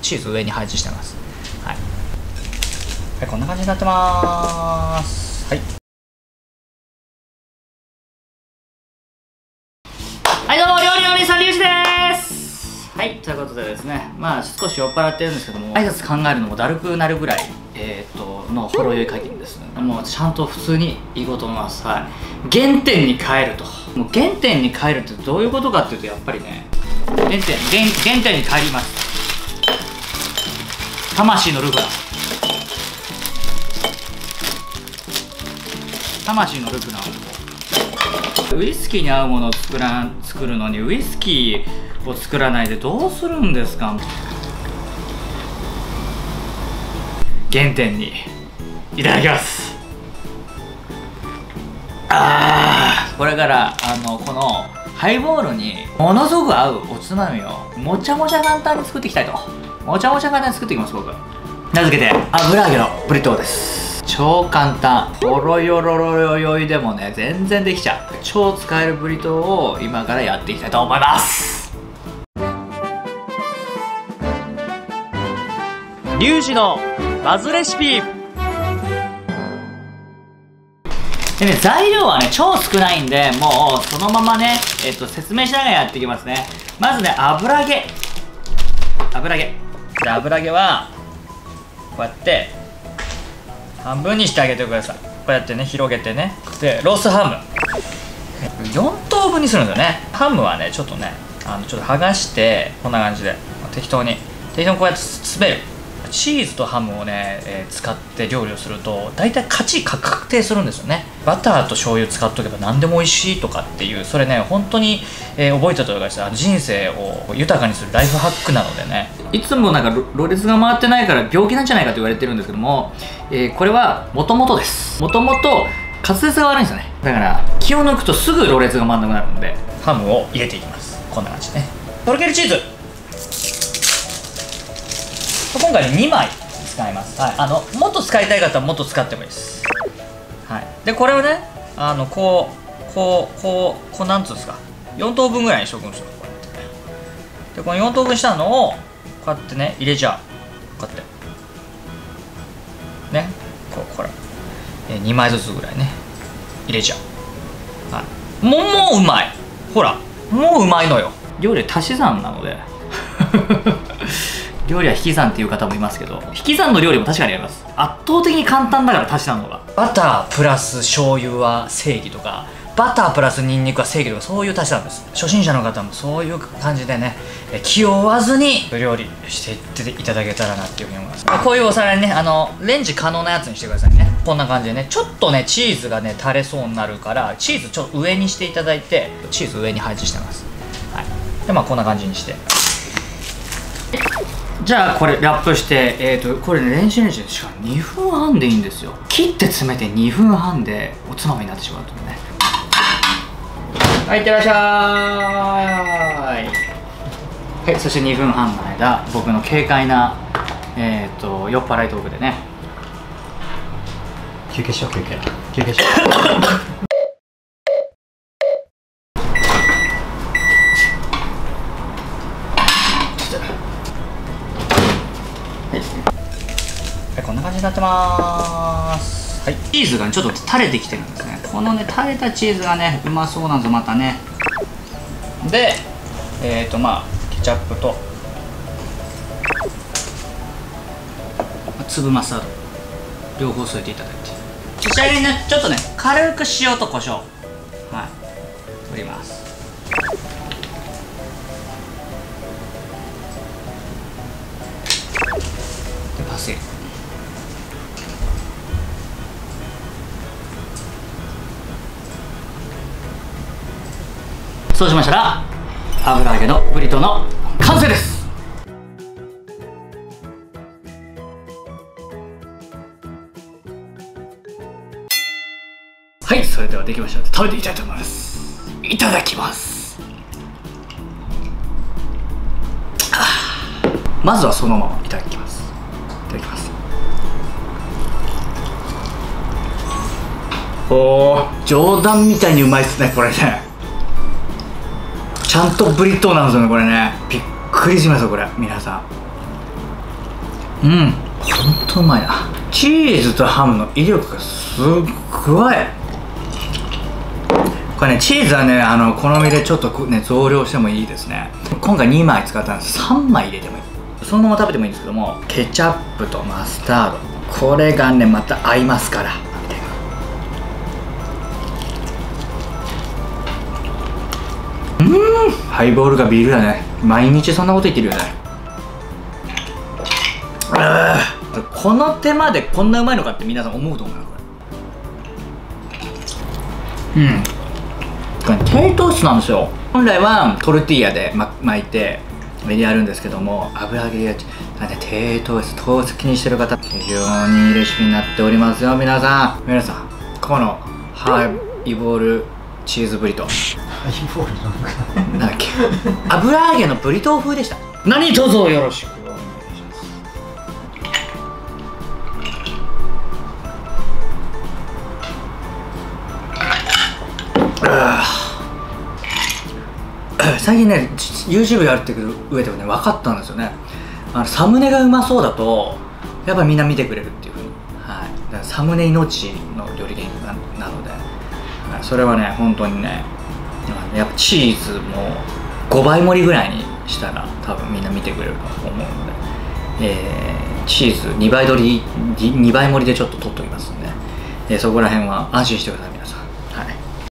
チーズ上に配置してます。はい、はい、こんな感じになってます。はい。はいどうも料理のお兄さんリュウジです。はいということでですねまあ少し酔っ払ってるんですけども挨拶考えるのもだるくなるぐらいえー、っとのほろ酔い会議です。ねもうちゃんと普通にいこうと思います。はい。原点に帰ると。もう原点に帰るってどういうことかっていうとやっぱりね原点原原点に帰ります魂のルフラ。魂のルフラウイスキーに合うものを作らん作るのにウイスキーを作らないでどうするんですか？原点に。いただきます。あこれからあのこのハイボールにものすごく合うおつまみをもちゃもちゃ簡単に作っていきたいと。もちゃもちゃ簡単に作っていきます僕名付けて油揚げのブリトーです超簡単ほろよろろよよいでもね全然できちゃう超使えるブリトーを今からやっていきたいと思いますリュウジのバズレシピでね、材料はね、超少ないんで、もう、そのままね、えっと、説明しながらやっていきますね。まずね、油揚げ。油揚げ。で、油揚げは、こうやって、半分にしてあげてください。こうやってね、広げてね。で、ロースハム。4等分にするんですよね。ハムはね、ちょっとね、あの、ちょっと剥がして、こんな感じで、適当に、適当にこうやって滑る。チーズとハムをね、えー使って料理をすると大体価値確定するんですよね。バターと醤油使っとけば何でも美味しいとかっていうそれね本当に、えー覚えた方がいいですあの人生を豊かにするライフハックなのでね。いつもなんかろろれつが回ってないから病気なんじゃないかと言われてるんですけども、えーこれはもともとです。もともと滑舌が悪いんですよね。だから気を抜くとすぐろれつが回んなくなるんでハムを入れていきます。こんな感じね。とろけるチーズ今回ね2枚使います、はい、あのもっと使いたい方はもっと使ってもいいです、はい、でこれをねあのこうこうこうこうなんつうんですか？4等分ぐらいにしとくんですよこうやってでこの4等分したのをこうやってね入れちゃう。こうやって。ね。こうほら、え2枚ずつぐらいね。入れちゃう、はい、もうもううまい。ほらもううまいのよ。料理は足し算なので 料理は引き算っていう方もいますけど引き算の料理も確かにあります。圧倒的に簡単だから足し算のが。バタープラス醤油は正義とかバタープラスニンニクは正義とかそういう足し算です。初心者の方もそういう感じでね気を負わずに料理していっていただけたらなっていうふうに思います。こういうお皿にねあのレンジ可能なやつにしてくださいね。こんな感じでねちょっとねチーズがね垂れそうになるからチーズちょっと上にしていただいてチーズ上に配置してます。はい。でまあこんな感じにして。じゃあこれラップしてえー、とこれね電子レンジでしかも2分半でいいんですよ。切って詰めて2分半でおつまみになってしまうというね。はいいってらっしゃい。はいそして2分半の間僕の軽快なえっ、と酔っ払いトークでね。休憩しよう休憩。休憩しようはいこんな感になってます。はい。チーズがねちょっと垂れてきてるんですね。このね垂れたチーズがねうまそうなんですまたね。でえっ、ー、とまあケチャップと粒マスタード。両方添えていただいて。仕上げにねちょっとね軽く塩と胡椒。はい。振ります。でパセリ。そうしましたら油揚げのブリトーの完成です。はいそれではできましたので食べていきたいと思います。いただきます。まずはそのままいただきます。いただきます。おー。冗談みたいにうまいっすねこれねちゃんとブリトーなんですよねこれね。びっくりしますよこれ。皆さん。うん。ほんとうまいな。チーズとハムの威力がすっごい。これねチーズはねあの好みでちょっとね増量してもいいですね。今回2枚使ったんです。3枚入れてもいい。そのまま食べてもいいんですけどもケチャップとマスタード。これがねまた合いますから。うんハイボールがビールだね。毎日そんなこと言ってるよね。この手間でこんなうまいのかって皆さん思うと思うよこれ。うん。これ低糖質なんですよ。本来はトルティーヤで、ま、巻いて上にやるんですけども油揚げがなんで低糖質糖質気にしてる方非常にいいレシピになっておりますよ皆さん。皆さんこのハイボールチーズブリトーハイボールなんかなんだっけ油揚げのブリトー風でした。何？卒よろしく。お願いします最近ね YouTube やるってくる上でもね分かったんですよね。あのサムネがうまそうだとやっぱみんな見てくれるっていう。ふうに、はい、だからサムネ命の料理芸人なので、はい、それはね本当にねやっぱチーズも5倍盛りぐらいにしたら多分みんな見てくれると思うので、えーチーズ2倍取り2倍盛りでちょっと取っておきますんで、えーそこら辺は安心してください皆さん。